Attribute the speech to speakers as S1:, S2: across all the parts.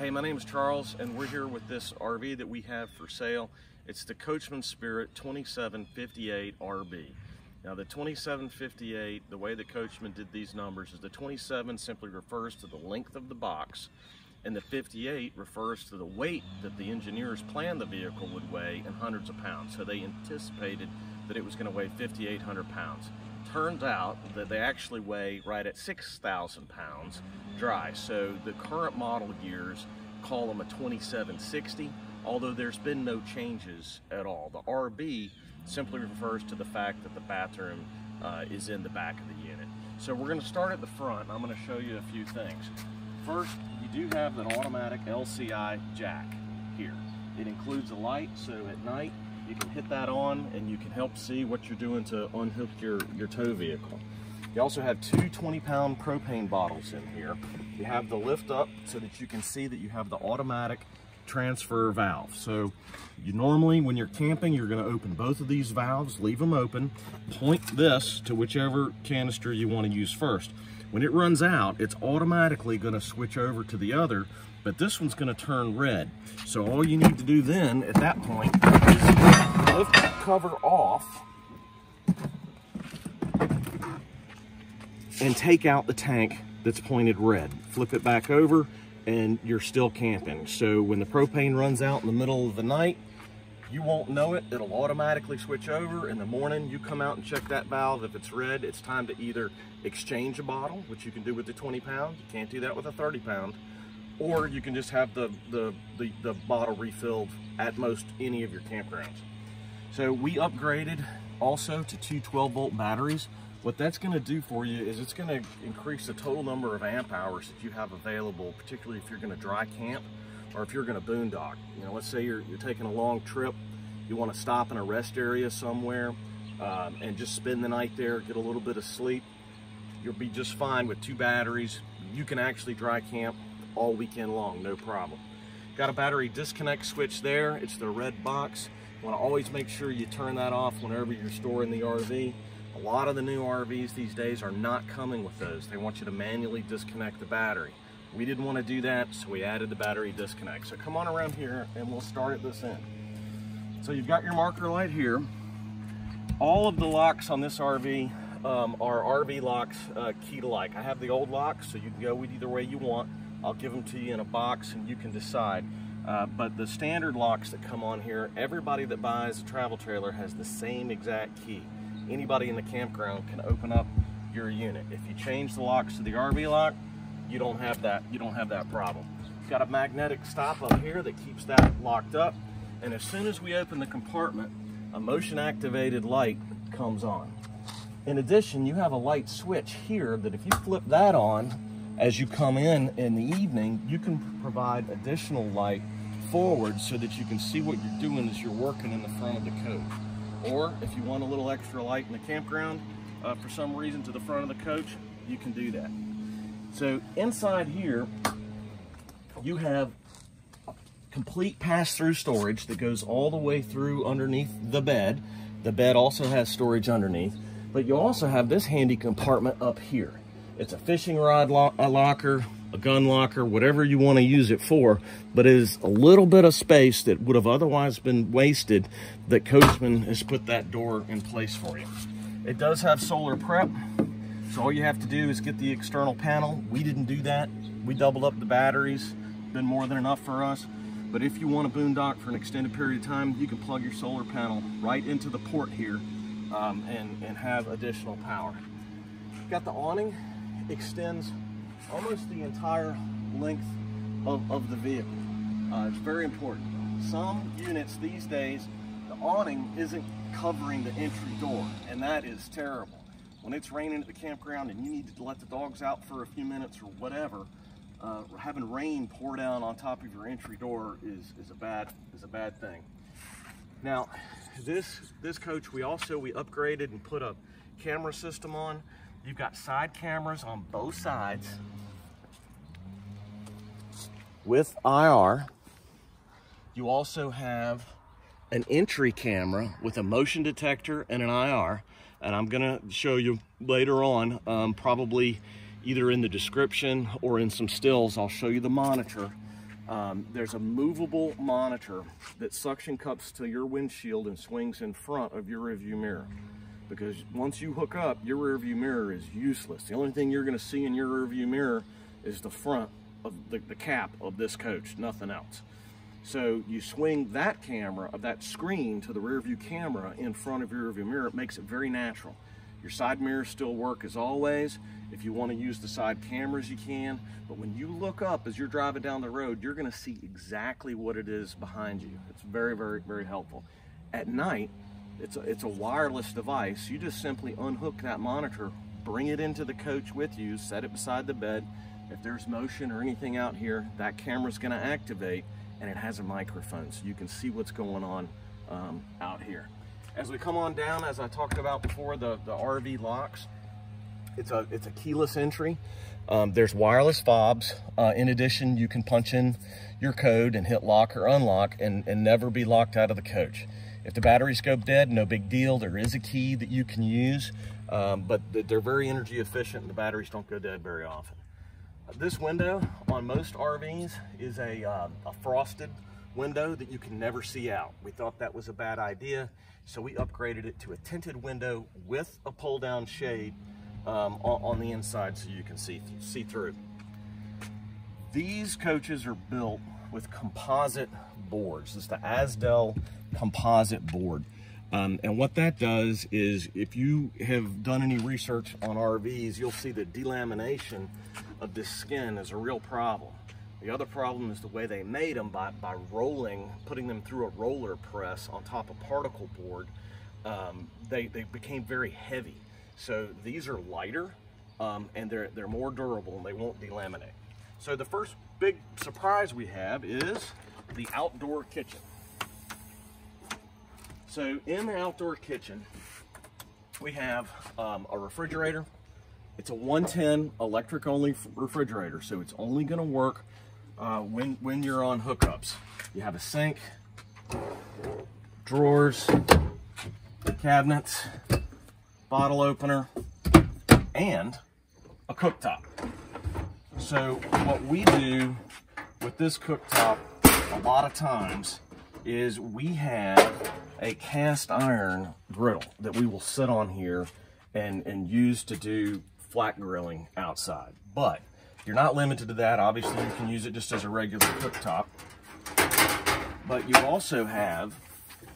S1: Hey, my name is Charles, and we're here with this RV that we have for sale. It's the Coachmen Spirit 2758 RB. Now, the 2758, the way that Coachmen did these numbers is the 27 simply refers to the length of the box, and the 58 refers to the weight that the engineers planned the vehicle would weigh in hundreds of pounds. So they anticipated that it was going to weigh 5,800 pounds. Turns out that they actually weigh right at 6,000 pounds dry. So the current model years call them a 2760, although there's been no changes at all. The RB simply refers to the fact that the bathroom uh, is in the back of the unit. So we're going to start at the front. I'm going to show you a few things. First, you do have an automatic LCI jack here. It includes a light, so at night you can hit that on and you can help see what you're doing to unhook your, your tow vehicle. You also have two 20 pound propane bottles in here. You have the lift up so that you can see that you have the automatic transfer valve. So you normally, when you're camping, you're gonna open both of these valves, leave them open, point this to whichever canister you wanna use first. When it runs out, it's automatically gonna switch over to the other but this one's gonna turn red. So all you need to do then at that point is lift the cover off and take out the tank that's pointed red. Flip it back over and you're still camping. So when the propane runs out in the middle of the night, you won't know it. It'll automatically switch over. In the morning, you come out and check that valve. If it's red, it's time to either exchange a bottle, which you can do with the 20 pound. You can't do that with a 30 pound or you can just have the, the, the, the, bottle refilled at most any of your campgrounds. So we upgraded also to two 12 volt batteries. What that's gonna do for you is it's gonna increase the total number of amp hours that you have available, particularly if you're gonna dry camp or if you're gonna boondock. You know, let's say you're, you're taking a long trip, you wanna stop in a rest area somewhere um, and just spend the night there, get a little bit of sleep. You'll be just fine with two batteries. You can actually dry camp all weekend long, no problem. Got a battery disconnect switch there. It's the red box. You wanna always make sure you turn that off whenever you're storing the RV. A lot of the new RVs these days are not coming with those. They want you to manually disconnect the battery. We didn't want to do that, so we added the battery disconnect. So come on around here and we'll start at this end. So you've got your marker light here. All of the locks on this RV um, are RV locks uh, key to like. I have the old locks, so you can go with either way you want. I'll give them to you in a box and you can decide. Uh, but the standard locks that come on here, everybody that buys a travel trailer has the same exact key. Anybody in the campground can open up your unit. If you change the locks to the RV lock, you don't have that, you don't have that problem. Got a magnetic stop up here that keeps that locked up. And as soon as we open the compartment, a motion activated light comes on. In addition, you have a light switch here that if you flip that on, as you come in in the evening, you can provide additional light forward so that you can see what you're doing as you're working in the front of the coach. Or if you want a little extra light in the campground, uh, for some reason to the front of the coach, you can do that. So inside here, you have complete pass-through storage that goes all the way through underneath the bed. The bed also has storage underneath, but you also have this handy compartment up here. It's a fishing rod lo locker, a gun locker, whatever you want to use it for, but it is a little bit of space that would have otherwise been wasted that Coachmen has put that door in place for you. It does have solar prep, so all you have to do is get the external panel. We didn't do that. We doubled up the batteries, been more than enough for us. But if you want a boondock for an extended period of time, you can plug your solar panel right into the port here um, and, and have additional power. Got the awning, extends almost the entire length of, of the vehicle. Uh, it's very important. Some units these days, the awning isn't covering the entry door, and that is terrible. When it's raining at the campground and you need to let the dogs out for a few minutes or whatever, uh, having rain pour down on top of your entry door is, is a bad is a bad thing. Now, this this coach we also we upgraded and put a camera system on. You've got side cameras on both sides with IR. You also have an entry camera with a motion detector and an IR. And I'm gonna show you later on, um, probably either in the description or in some stills, I'll show you the monitor Um, there's a movable monitor that suction cups to your windshield and swings in front of your rearview mirror. Because once you hook up, your rearview mirror is useless. The only thing you're gonna see in your rearview mirror is the front of the, the cap of this coach, nothing else. So you swing that camera, of that screen to the rear view camera in front of your rear view mirror, it makes it very natural. Your side mirrors still work as always. If you want to use the side cameras, you can. But when you look up as you're driving down the road, you're going to see exactly what it is behind you. It's very, very, very helpful. At night, it's a, it's a wireless device. You just simply unhook that monitor, bring it into the coach with you, set it beside the bed. If there's motion or anything out here, that camera's going to activate and it has a microphone so you can see what's going on um, out here. As we come on down, as I talked about before, the, the RV locks, it's a, it's a keyless entry. Um, there's wireless fobs. Uh, in addition, you can punch in your code and hit lock or unlock and, and never be locked out of the coach. If the batteries go dead, no big deal. There is a key that you can use, um, but they're very energy efficient and the batteries don't go dead very often. This window on most RVs is a, uh, a frosted window that you can never see out. We thought that was a bad idea, so we upgraded it to a tinted window with a pull down shade um, on, on, the inside so you can see, see through. These coaches are built with composite boards. This is the Azdel composite board. Um, and what that does is if you have done any research on RVs, you'll see that delamination of this skin is a real problem. The other problem is the way they made them by, by rolling, putting them through a roller press on top of particle board. Um, they, they became very heavy. So these are lighter um, and they're, they're more durable and they won't delaminate. So the first big surprise we have is the outdoor kitchen. So in the outdoor kitchen, we have um, a refrigerator, it's a 110 electric only refrigerator, so it's only gonna work uh, when, when you're on hookups. You have a sink, drawers, cabinets, bottle opener, and a cooktop. So what we do with this cooktop a lot of times is we have a cast iron griddle that we will sit on here and, and use to do flat grilling outside. But you're not limited to that. Obviously, you can use it just as a regular cooktop. But you also have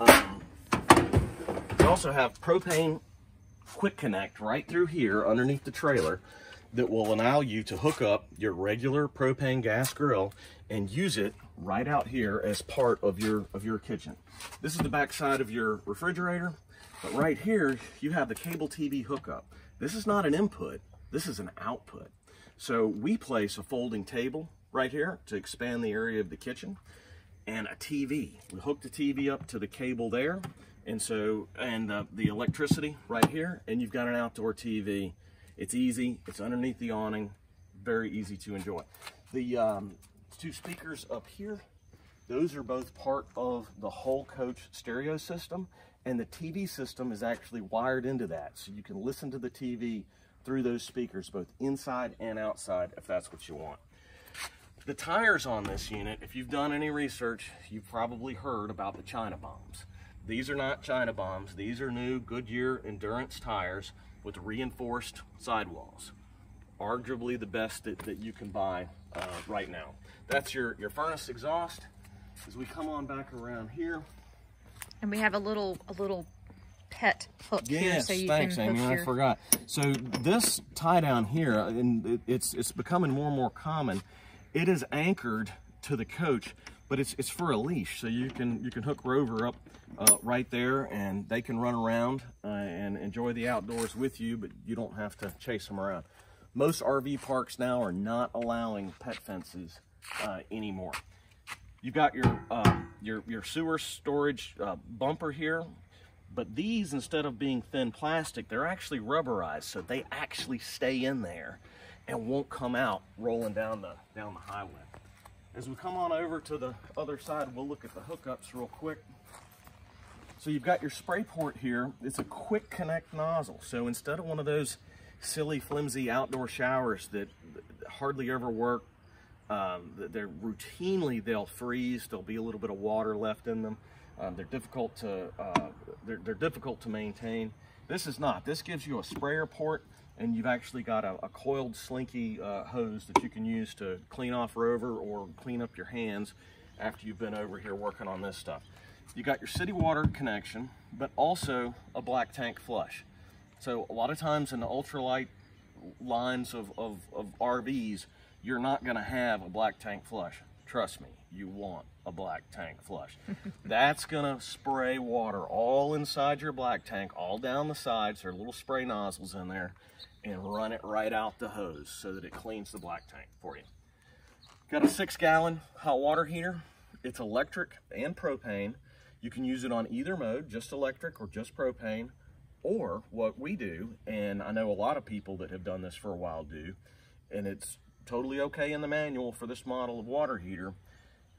S1: um, you also have propane quick connect right through here underneath the trailer that will allow you to hook up your regular propane gas grill and use it right out here as part of your of your kitchen. This is the back side of your refrigerator, but right here you have the cable TV hookup. This is not an input, this is an output. So we place a folding table right here to expand the area of the kitchen and a TV. We hook the TV up to the cable there and so and the electricity right here and you've got an outdoor TV. It's easy, it's underneath the awning, very easy to enjoy. The um, two speakers up here, those are both part of the whole coach stereo system and the TV system is actually wired into that. So you can listen to the TV through those speakers, both inside and outside, if that's what you want. The tires on this unit, if you've done any research, you've probably heard about the China bombs. These are not China bombs. These are new Goodyear Endurance tires with reinforced sidewalls. Arguably the best that, that you can buy uh, right now. That's your, your furnace exhaust. As we come on back around here,
S2: and we have a little a little pet hook yes, here, so you
S1: thanks,
S2: can
S1: Amy. Your... I forgot. So this tie down here, and it's it's becoming more and more common. It is anchored to the coach, but it's it's for a leash, so you can you can hook Rover up uh, right there, and they can run around uh, and enjoy the outdoors with you, but you don't have to chase them around. Most RV parks now are not allowing pet fences uh, anymore. You've got your, uh, your, your sewer storage uh, bumper here, but these, instead of being thin plastic, they're actually rubberized, so they actually stay in there and won't come out rolling down the, down the highway. As we come on over to the other side, we'll look at the hookups real quick. So you've got your spray port here. It's a quick connect nozzle. So instead of one of those silly, flimsy outdoor showers that hardly ever work, Um, they're routinely, they'll freeze. There'll be a little bit of water left in them. Um, they're difficult to, uh, they're, they're difficult to maintain. This is not. This gives you a sprayer port and you've actually got a, a coiled slinky uh, hose that you can use to clean off rover or clean up your hands after you've been over here working on this stuff. You got your city water connection, but also a black tank flush. So a lot of times in the ultralight lines of, of, of RVs, you're not gonna have a black tank flush. Trust me, you want a black tank flush. That's gonna spray water all inside your black tank, all down the sides. There are little spray nozzles in there and run it right out the hose so that it cleans the black tank for you. Got a six gallon hot water heater. It's electric and propane. You can use it on either mode, just electric or just propane. Or what we do, and I know a lot of people that have done this for a while do, and it's totally okay in the manual for this model of water heater,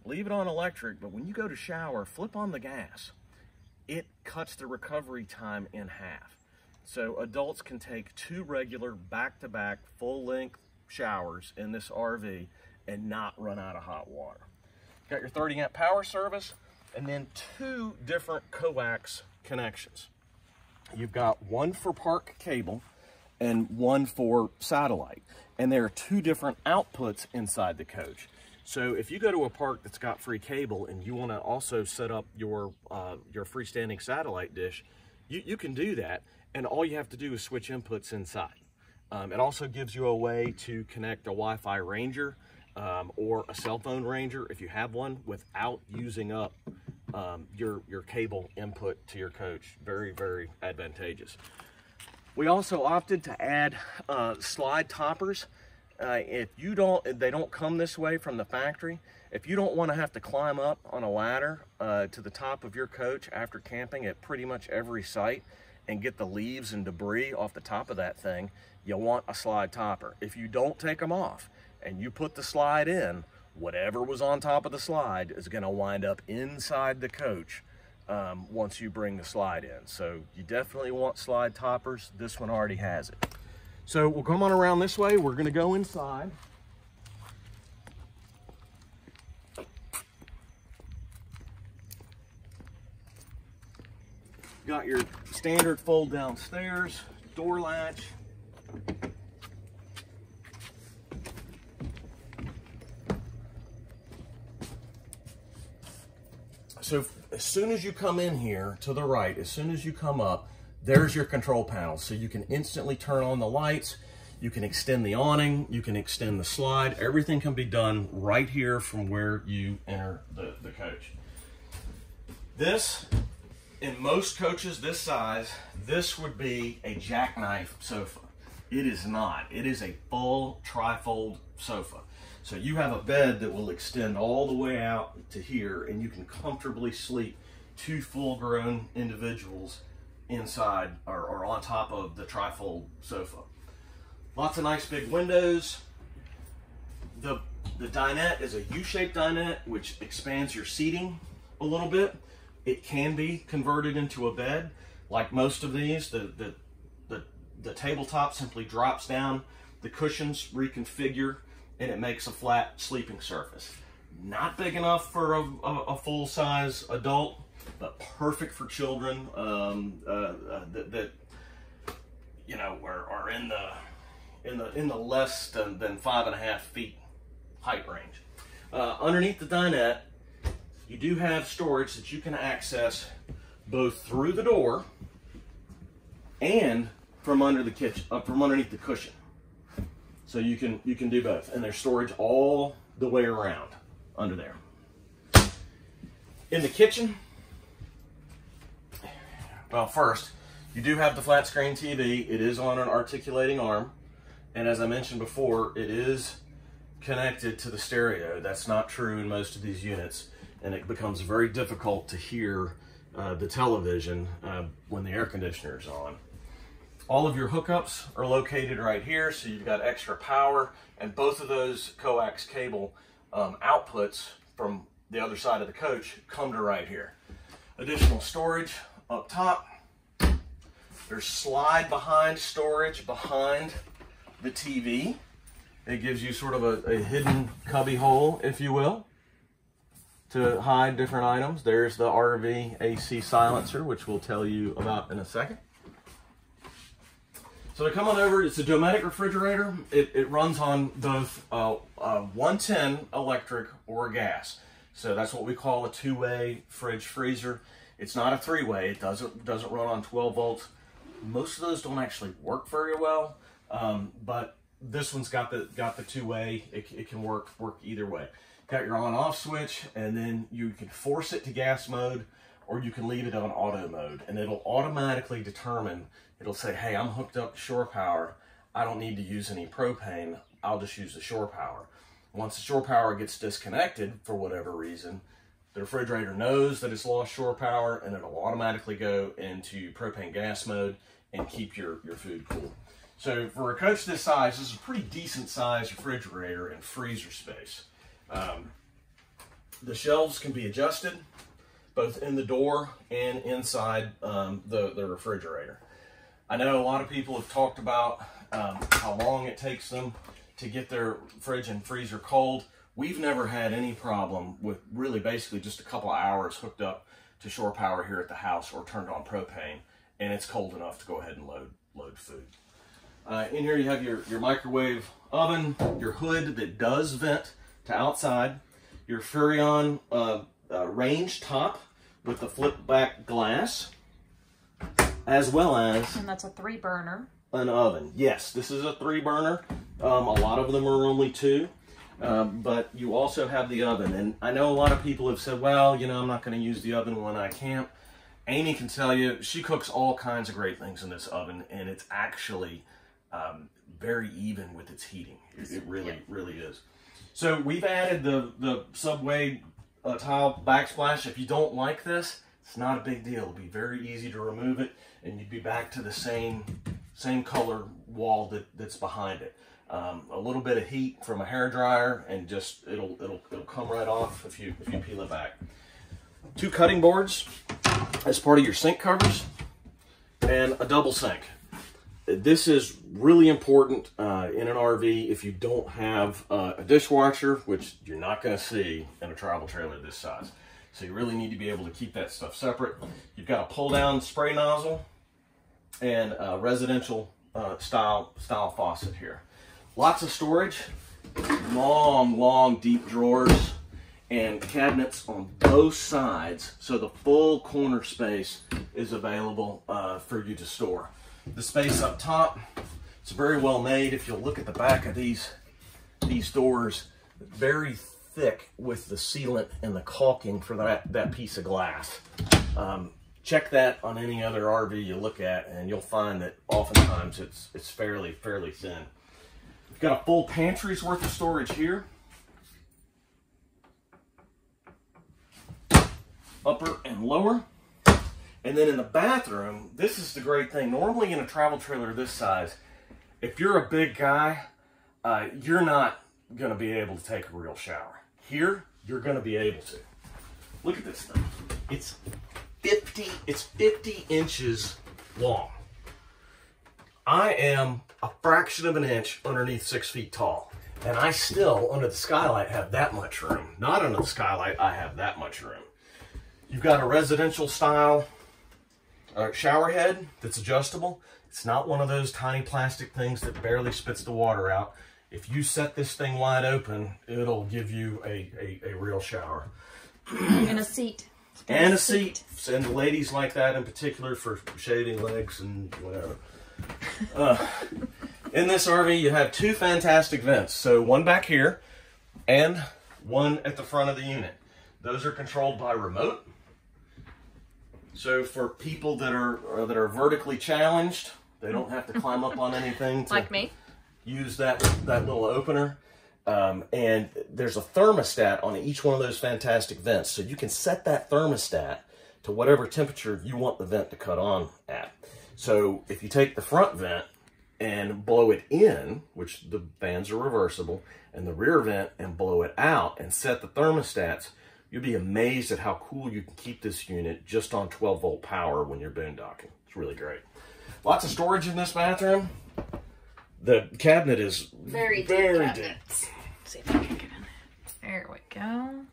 S1: leave it on electric, but when you go to shower, flip on the gas. It cuts the recovery time in half. So adults can take two regular back-to-back full-length showers in this RV and not run out of hot water. Got your 30 amp power service and then two different coax connections. You've got one for park cable and one for satellite. And there are two different outputs inside the coach. So if you go to a park that's got free cable and you want to also set up your uh, your freestanding satellite dish, you, you can do that and all you have to do is switch inputs inside. Um, it also gives you a way to connect a Wi-Fi Ranger um, or a cell phone Ranger if you have one without using up um, your, your cable input to your coach. Very, very advantageous. We also opted to add uh, slide toppers. Uh, if you don't, they don't come this way from the factory. If you don't want to have to climb up on a ladder uh, to the top of your coach after camping at pretty much every site, and get the leaves and debris off the top of that thing, you'll want a slide topper. If you don't take them off and you put the slide in, whatever was on top of the slide is gonna wind up inside the coach um, once you bring the slide in. So you definitely want slide toppers. This one already has it. So we'll come on around this way. We're gonna go inside. Got your standard fold downstairs, door latch. So as soon as you come in here to the right, as soon as you come up, there's your control panel. So you can instantly turn on the lights, you can extend the awning, you can extend the slide. Everything can be done right here from where you enter the, the coach. This in most coaches this size, this would be a jackknife sofa. It is not. It is a full trifold sofa. So you have a bed that will extend all the way out to here and you can comfortably sleep two full grown individuals inside or, or on top of the trifold sofa. Lots of nice big windows. The, the dinette is a U-shaped dinette which expands your seating a little bit. It can be converted into a bed. Like most of these, the, the, the, the tabletop simply drops down, the cushions reconfigure, and it makes a flat sleeping surface. Not big enough for a, a, a full-size adult, but perfect for children um, uh, uh, that, that, you know are, are in the in the in the less than, than five and a half feet height range. Uh, underneath the dinette you do have storage that you can access both through the door and from under the kitchen, uh, from underneath the cushion. So you can you can do both, and there's storage all the way around under there. In the kitchen, well, first you do have the flat screen TV. It is on an articulating arm, and as I mentioned before, it is connected to the stereo. That's not true in most of these units and it becomes very difficult to hear uh, the television uh, when the air conditioner is on. All of your hookups are located right here, so you've got extra power, and both of those coax cable um, outputs from the other side of the coach come to right here. Additional storage up top. There's slide behind storage behind the TV. It gives you sort of a, a hidden cubby hole, if you will, to hide different items. There's the RV AC silencer, which we'll tell you about in a second. So to come on over, it's a Dometic refrigerator. It, it runs on both uh, uh, 110 electric or gas. So that's what we call a two-way fridge freezer. It's not a three-way. It doesn't doesn't run on 12 volts. Most of those don't actually work very well, um, but this one's got the got the two-way. It, it can work work either way. Got your on-off switch, and then you can force it to gas mode, or you can leave it on auto mode, and it'll automatically determine it'll say, hey, I'm hooked up to shore power. I don't need to use any propane. I'll just use the shore power. Once the shore power gets disconnected for whatever reason, the refrigerator knows that it's lost shore power and it'll automatically go into propane gas mode and keep your, your food cool. So for a coach this size, this is a pretty decent size refrigerator and freezer space. Um, the shelves can be adjusted both in the door and inside um, the, the refrigerator. I know a lot of people have talked about um, how long it takes them to get their fridge and freezer cold. We've never had any problem with really basically just a couple hours hooked up to shore power here at the house or turned on propane and it's cold enough to go ahead and load load food. Uh, in here you have your, your microwave oven, your hood that does vent to outside, your Furrion uh, uh, range top with the flip back glass, as well as
S2: And that's a three burner.
S1: an oven. Yes, this is a three burner. Um, a lot of them are only two, um, but you also have the oven. And I know a lot of people have said, well, you know, I'm not going to use the oven when I camp. Amy can tell you, she cooks all kinds of great things in this oven, and it's actually um, very even with its heating. It, it really,
S2: Yeah.
S1: really is. So we've added the, the Subway uh, tile backsplash. If you don't like this, it's not a big deal. It'll be very easy to remove it, and you'd be back to the same same color wall that, that's behind it. Um, a little bit of heat from a hair dryer, and just it'll it'll it'll come right off if you if you peel it back. Two cutting boards as part of your sink covers, and a double sink. This is really important uh, in an RV if you don't have uh, a dishwasher, which you're not going to see in a travel trailer this size. So you really need to be able to keep that stuff separate. You've got a pull down spray nozzle and a residential uh, style style faucet here. Lots of storage, long, long, deep drawers, and cabinets on both sides, so the full corner space is available uh, for you to store. The space up top, it's very well made. If you'll look at the back of these these doors, very thick with the sealant and the caulking for that that piece of glass. Um, check that on any other RV you look at, and you'll find that oftentimes it's it's fairly fairly thin. We've got a full pantry's worth of storage here. Upper and lower. And then in the bathroom, this is the great thing. Normally in a travel trailer this size, if you're a big guy, uh, you're not going to be able to take a real shower. Here, you're going to be able to. Look at this thing. It's 50, it's 50 inches long. I am a fraction of an inch underneath six feet tall. And I still, under the skylight, have that much room. Not under the skylight, I have that much room. You've got a residential style uh, shower head that's adjustable. It's not one of those tiny plastic things that barely spits the water out. If you set this thing wide open, it'll give you a, a, a real shower.
S2: And a seat.
S1: And a seat. And the ladies like that in particular for shaving legs and whatever. Uh, in this RV, you have two fantastic vents. So one back here and one at the front of the unit. Those are controlled by remote. So for people that are that are vertically challenged, they don't have to climb up on anything to
S2: Like me.
S1: use that that little opener. Um, and there's a thermostat on each one of those fantastic vents, so you can set that thermostat to whatever temperature you want the vent to cut on at. So if you take the front vent and blow it in, which the fans are reversible, and the rear vent and blow it out and set the thermostats, you'll be amazed at how cool you can keep this unit just on 12 volt power when you're boondocking. It's really great. Lots of storage in this bathroom. The cabinet is
S2: Very
S1: very deep.
S2: See if I can get in there. There we go.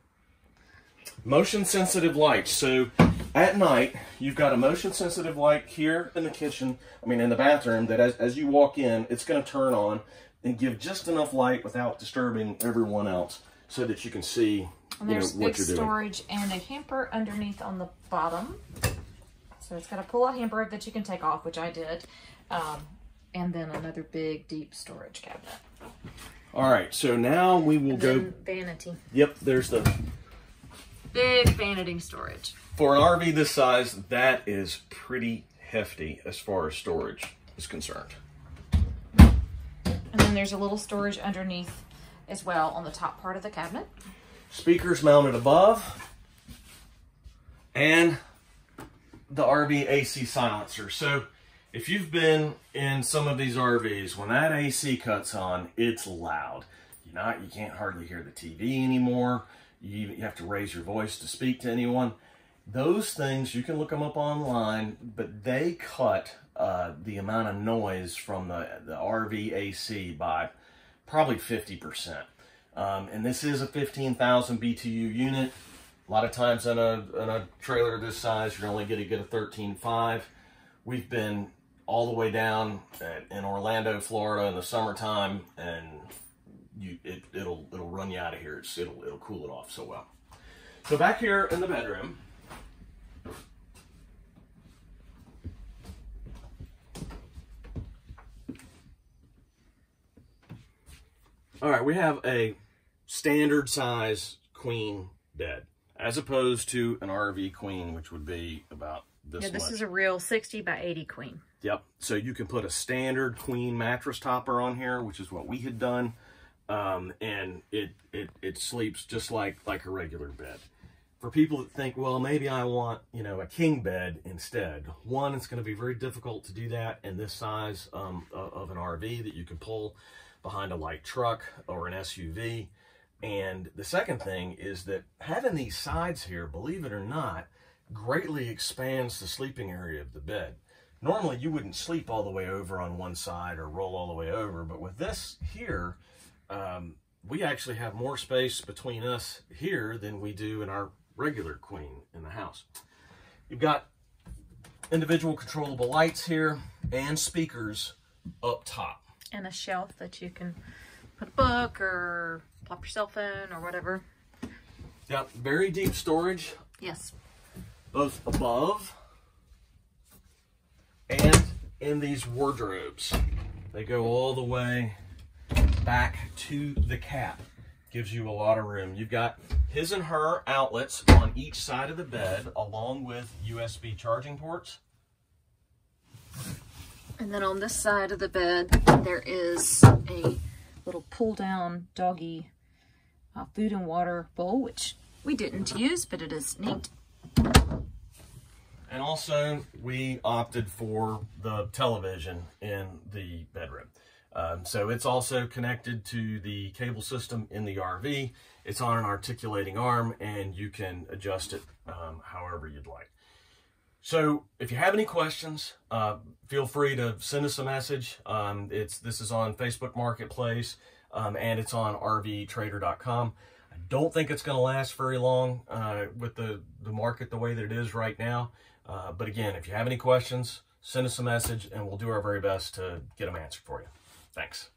S1: Motion sensitive lights. So at night, you've got a motion sensitive light here in the kitchen, I mean in the bathroom, that as, as you walk in, it's going to turn on and give just enough light without disturbing everyone else so that you can see
S2: And
S1: you know,
S2: there's
S1: what
S2: big
S1: you're doing.
S2: storage and a hamper underneath on the bottom. So it's got a pull-out hamper that you can take off, which I did. Um, and then another big, deep storage cabinet.
S1: All right, so now we will
S2: And
S1: go.
S2: vanity.
S1: Yep, there's the
S2: Big vanity storage.
S1: for an RV this size. That is pretty hefty as far as storage is concerned.
S2: And then there's a little storage underneath as well on the top part of the cabinet.
S1: Speakers mounted above, and the RV AC silencer. So if you've been in some of these RVs, when that AC cuts on, it's loud. You're not, you can't hardly hear the TV anymore. You, you have to raise your voice to speak to anyone. Those things, you can look them up online, but they cut uh, the amount of noise from the, the RV AC by probably 50%. Um, and this is a 15,000 BTU unit. A lot of times in a, in a trailer this size, you're only going to get a 13.5. We've been all the way down at, in Orlando, Florida in the summertime, and you, it, it'll it'll run you out of here. It's, it'll it'll cool it off so well. So back here in the bedroom, all right, we have a standard size queen bed as opposed to an RV queen, which would be about this
S2: Yeah, this
S1: much.
S2: is a real 60 by 80 queen.
S1: Yep. So you can put a standard queen mattress topper on here, which is what we had done, um, and it it it sleeps just like like a regular bed. For people that think, well, maybe I want you know a king bed instead. One, it's going to be very difficult to do that in this size um, of an RV that you can pull behind a light truck or an SUV. And the second thing is that having these sides here, believe it or not, greatly expands the sleeping area of the bed. Normally, you wouldn't sleep all the way over on one side or roll all the way over, but with this here, um, we actually have more space between us here than we do in our regular queen in the house. You've got individual controllable lights here and speakers up top.
S2: And a shelf that you can put a book or plop your cell phone or whatever.
S1: Got very deep storage
S2: Yes.
S1: Both above and in these wardrobes. They go all the way back to the cap. Gives you a lot of room. You've got his and her outlets on each side of the bed, along with USB charging ports.
S2: And then on this side of the bed, there is a little pull down doggy uh, food and water bowl, which we didn't use, but it is neat.
S1: And also, we opted for the television in the bedroom. Um, so it's also connected to the cable system in the RV. It's on an articulating arm, and you can adjust it um, however you'd like. So if you have any questions, uh, feel free to send us a message. Um, it's This is on Facebook Marketplace, um, and it's on rvtrader.com. I don't think it's going to last very long uh, with the, the market the way that it is right now. Uh, but again, if you have any questions, send us a message and we'll do our very best to get them answered for you. Thanks.